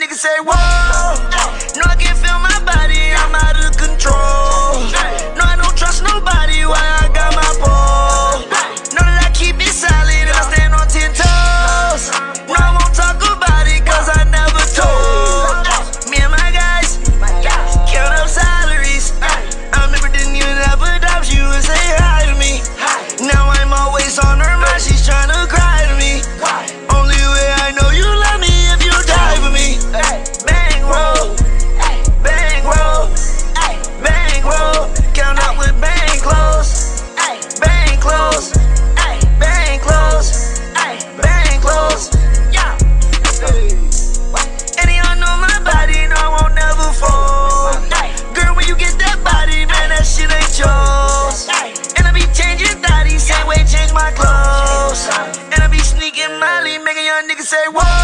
nigga say, whoa. No, I can't feel my body. say, whoa.